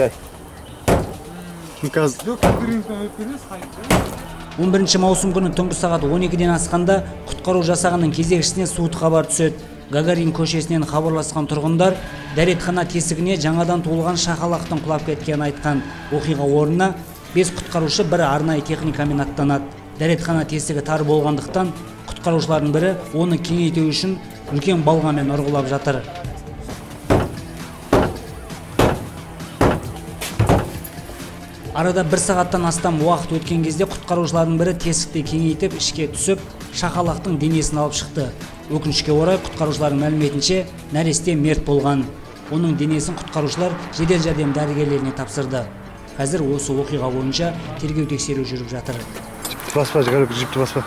жай он бірінші маусым күні түнгі сағат 12-ден асқанда құтқару жасағының кезекшісіне суыт хабар түседі. Гагарин көшесінен хабарласқан тұрғындар дәретхана тесігіне жаңадан туылған шақалақтың құлап кеткенін айтқан. Оқиға орнына бес құтқарушы бір арнайы техникамен аттанады. Дәретхана тесігі тар болғандықтан құтқарушылардың бірі оны кеңейту үшін үлкен балғамен ұрғылап жатыр. Арада бір сағаттан астам уақыт өткен кезде құтқарушылардың бірі тесікті кеңейтіп ішке түсіп шақалақтың денесін алып шықты. Өкінішке орай құтқарушылардың мәліметінше нәресте мерт болған. Оның денесін құтқарушылар жедел жәрдем дәрігерлеріне тапсырды. Қазір осы оқиға бойынша тергеу тексеру жүріп жатыр. Баспа жігер жіпті баспа.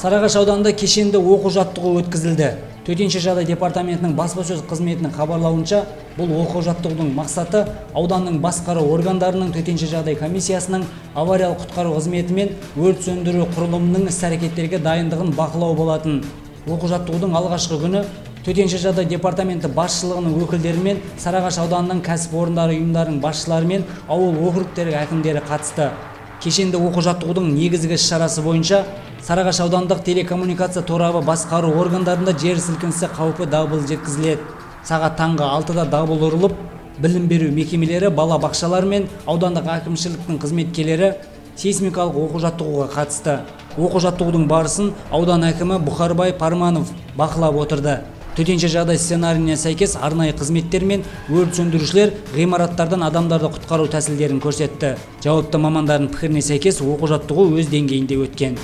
Сарыағаш ауданында кешенді оқу жаттығу өткізілді. Төтенше жағдай департаментінің баспасөз қызметінің хабарлауынша бұл оқу жаттығудың мақсаты ауданның басқару органдарының төтенше жағдай комиссиясының авариялық құтқару қызметі мен өрт сөндіру құрылымының іс әрекеттерге дайындығын бақылау болатын. Оқу жаттығудың алғашқы күні төтенше жағдай департаменті басшылығының өкілдері сарыағаш ауданының кәсіпорындары ұйымдарының басшылары мен ауыл округтері әкімдері қатысты. Кешенді оқу жаттығудың негізгі іс шарасы бойынша сарыағаш аудандық телекоммуникация торабы басқару органдарында жер сілкінісі қаупі дабыл жеткізіледі. Сағат таңғы алтыда дабыл ұрылып білім беру мекемелері бала бақшалар мен аудандық әкімшіліктің қызметкерлері сейсмикалық оқу жаттығуға қатысты. Оқу жаттығудың барысын аудан әкімі бұхарбай парманов бақылап отырды. Төтенше жағдай сценарийіне сәйкес арнайы қызметтер мен өрт сөндірушілер ғимараттардан адамдарды құтқару тәсілдерін көрсетті. Жауапты мамандардың пікіріне сәйкес оқу жаттығу өз деңгейінде өткен.